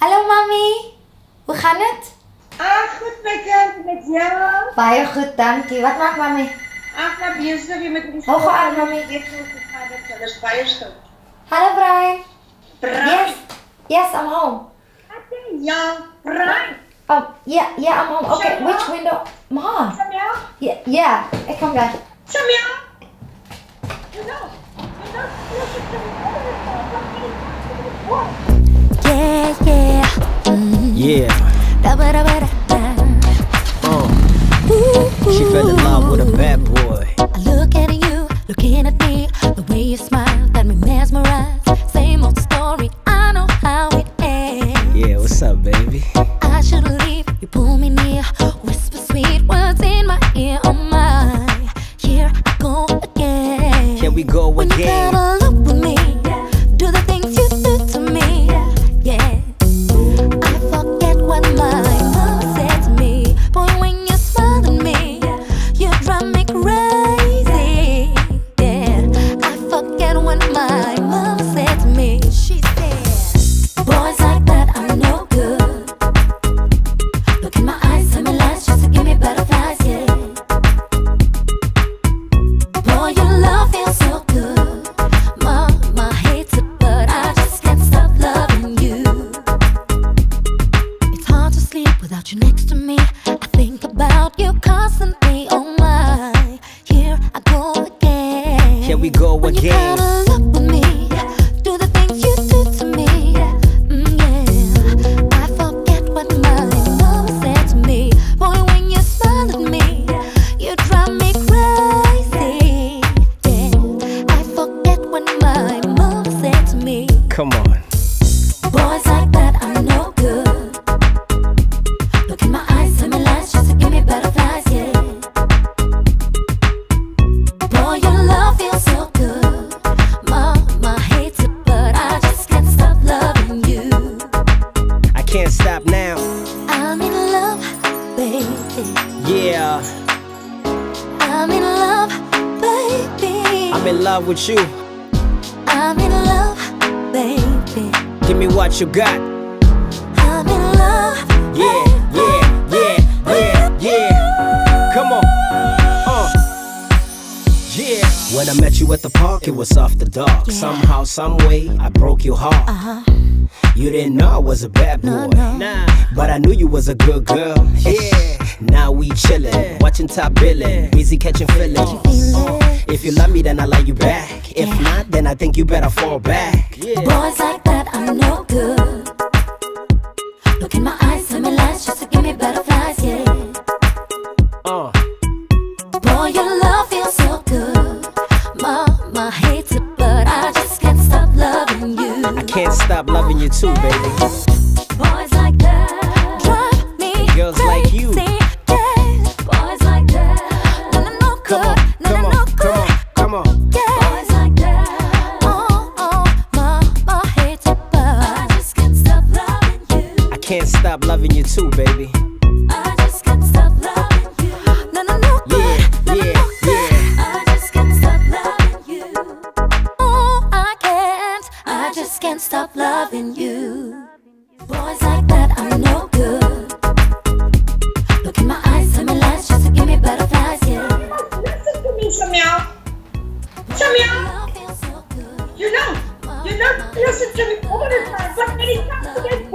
Hallo mami. Hoe gaan dit? Ag, goed kind, met jou. Baie goed, dankie. Wat maak mami? Ag, nou besig met die Hoe gaan mami? Het dit baie stil. Hallo Brian. Braai. Yes. Yes, I'm home. Ja, braai. Oh, yeah, yeah, I'm home. Okay, which window? Ma. Samuel, Yeah, yeah. Ek kom gou. Samuel. You know, you know, listen to me. Yeah, yeah. Yeah, Da ba da ba da da. Ooh, she fell without you next to me. I think about you constantly. Oh my, here I go again. Can we go again? Stop now. I'm in love, baby. Yeah, I'm in love, baby. I'm in love with you. I'm in love, baby. Give me what you got. I'm in love. Yeah, yeah, yeah, yeah, yeah. Come on. Uh. Yeah. When I met you at the park, it was after dark. Yeah. Somehow, some way, I broke your heart. Uh huh. You didn't know I was a bad boy. No, no. But I knew you was a good girl. Yeah. Now we chillin', watching top billing, busy catching feelings. feelings. If you love me, then I love you back. If Yeah. not, then I think you better fall back. Yeah. Boys like that I'm no good. Look in my eyes, tell me lies just to give me butterflies, yeah. Uh. Boy, your love feels so good. Mama hates it, but I just can't stop loving you. I can't stop loving you too, baby. Boys like that drive me Girls like you. crazy. Boys like that, no, no, no Come good, on, no, come on, come on, come on. Boys like that. Oh, oh, mama hates it, but I just can't stop loving you. I can't stop loving you too, baby. Just can't stop loving you. Boys like that are no good. Look in my eyes, tell me lies just to give me butterflies, yeah. Listen to me, so good. you know, you know, listen to me all the time. But many times to get